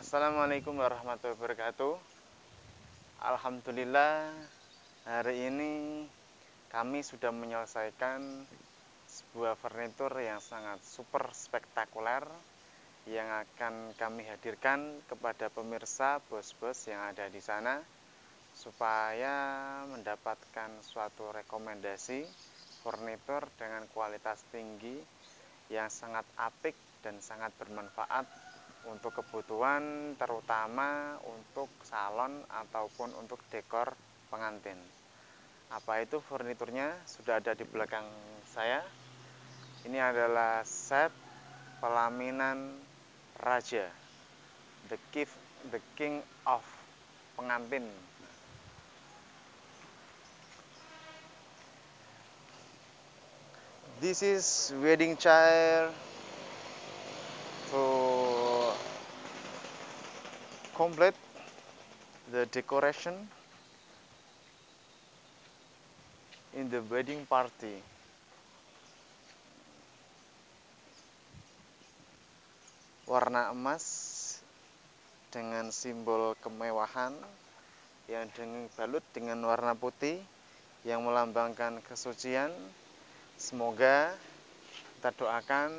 Assalamualaikum warahmatullahi wabarakatuh. Alhamdulillah hari ini kami sudah menyelesaikan sebuah furnitur yang sangat super spektakuler yang akan kami hadirkan kepada pemirsa bos-bos yang ada di sana supaya mendapatkan suatu rekomendasi furnitur dengan kualitas tinggi yang sangat apik dan sangat bermanfaat untuk kebutuhan terutama untuk salon ataupun untuk dekor pengantin. Apa itu furniturnya? Sudah ada di belakang saya. Ini adalah set pelaminan raja. The gift the king of pengantin. This is wedding chair complete the decoration in the wedding party. Warna emas dengan simbol kemewahan yang balut dengan warna putih yang melambangkan kesucian. Semoga kita doakan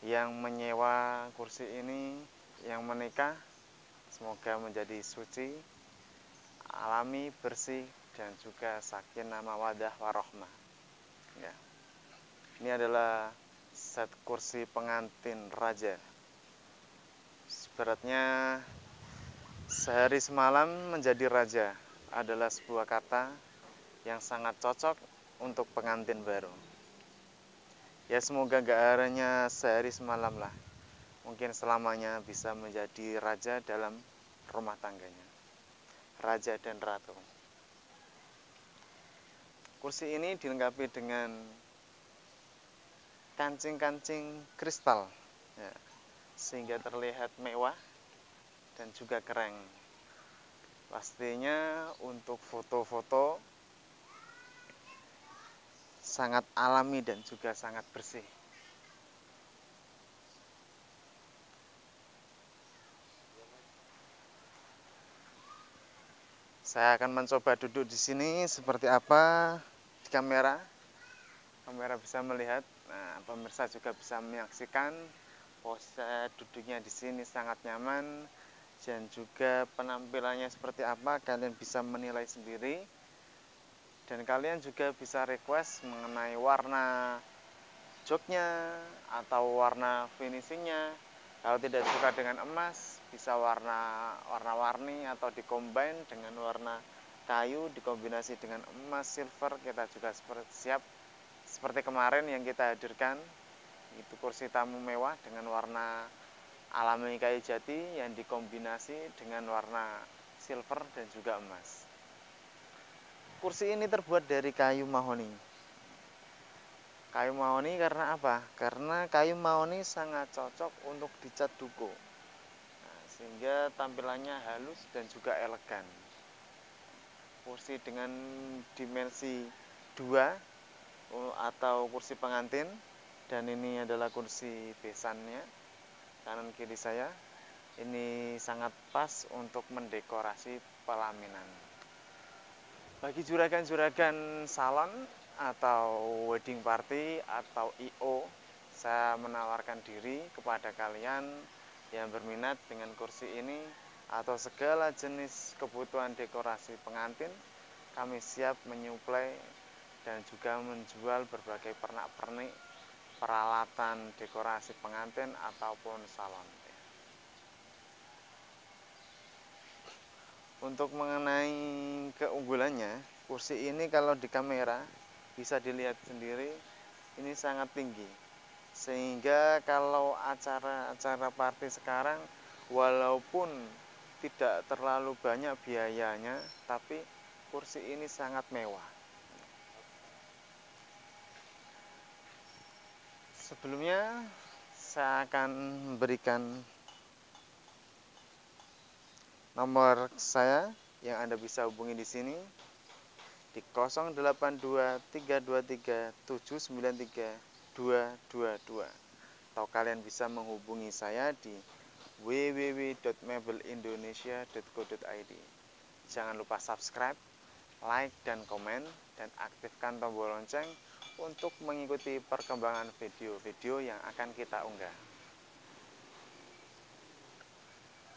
yang menyewa kursi ini yang menikah Semoga menjadi suci, alami, bersih, dan juga sakinah mawadah warohmah. Ya. Ini adalah set kursi pengantin raja. Seberatnya sehari semalam menjadi raja adalah sebuah kata yang sangat cocok untuk pengantin baru. Ya semoga gak hanya sehari semalam lah mungkin selamanya bisa menjadi raja dalam rumah tangganya. Raja dan ratu. Kursi ini dilengkapi dengan kancing-kancing kristal ya, sehingga terlihat mewah dan juga keren. Pastinya untuk foto-foto sangat alami dan juga sangat bersih. Saya akan mencoba duduk di sini seperti apa di kamera. Kamera bisa melihat, nah, pemirsa juga bisa menyaksikan pose duduknya di sini sangat nyaman dan juga penampilannya seperti apa kalian bisa menilai sendiri. Dan kalian juga bisa request mengenai warna joknya atau warna finishingnya. Kalau tidak suka dengan emas, bisa warna warna-warni atau dikombin dengan warna kayu dikombinasi dengan emas silver kita juga seperti siap. Seperti kemarin yang kita hadirkan itu kursi tamu mewah dengan warna alami kayu jati yang dikombinasi dengan warna silver dan juga emas. Kursi ini terbuat dari kayu mahoni kayu mahoni karena apa? karena kayu mahoni sangat cocok untuk dicat duko sehingga tampilannya halus dan juga elegan. Kursi dengan dimensi dua oh, atau kursi pengantin dan ini adalah kursi besannya kanan kiri saya. Ini sangat pas untuk mendekorasi pelaminan. Bagi juragan-juragan salon atau wedding party atau IO saya menawarkan diri kepada kalian yang berminat dengan kursi ini atau segala jenis kebutuhan dekorasi pengantin, kami siap menyuplai dan juga menjual berbagai pernak-pernik peralatan dekorasi pengantin ataupun salon. Untuk mengenai keunggulannya, kursi ini kalau di kamera bisa dilihat sendiri ini sangat tinggi. Sehingga kalau acara-acara party sekarang walaupun tidak terlalu banyak biayanya tapi kursi ini sangat mewah. Sebelumnya saya akan memberikan nomor saya yang Anda bisa hubungi di sini di 082 323 793 222 atau kalian bisa menghubungi saya di www.mebelindonesia.co.id. Jangan lupa subscribe, like, dan komen, dan aktifkan tombol lonceng untuk mengikuti perkembangan video-video yang akan kita unggah.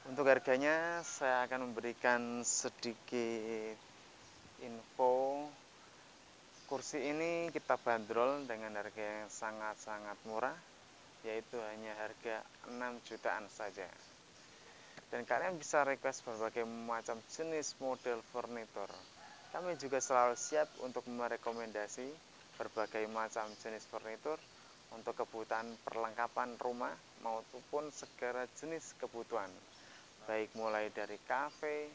Untuk harganya saya akan memberikan sedikit info. Kursi ini kita bandrol dengan harga yang sangat-sangat murah yaitu hanya harga 6 jutaan saja. Dan kalian bisa request berbagai macam jenis model furnitur. Kami juga selalu siap untuk merekomendasi berbagai macam jenis furnitur untuk kebutuhan perlengkapan rumah maupun segala jenis kebutuhan baik mulai dari kafe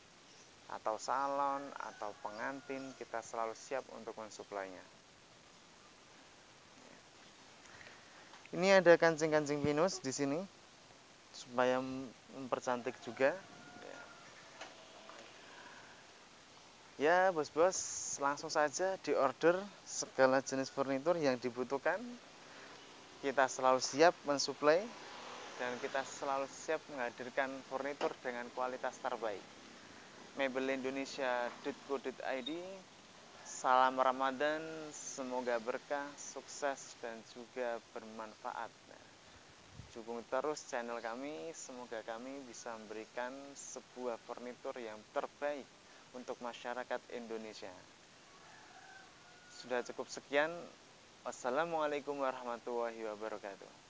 atau salon atau pengantin kita selalu siap untuk mensuplainya. Ini ada kancing-kancing pinus di sini supaya mempercantik juga. Ya bos-bos langsung saja di order segala jenis furnitur yang dibutuhkan. Kita selalu siap mensuplai dan kita selalu siap menghadirkan furnitur dengan kualitas terbaik. Mebelindonesia.co.id Salam Ramadan, semoga berkah, sukses, dan juga bermanfaat. Dukung terus channel kami, semoga kami bisa memberikan sebuah furnitur yang terbaik untuk masyarakat Indonesia. Sudah cukup sekian. Wassalamualaikum warahmatullahi wabarakatuh.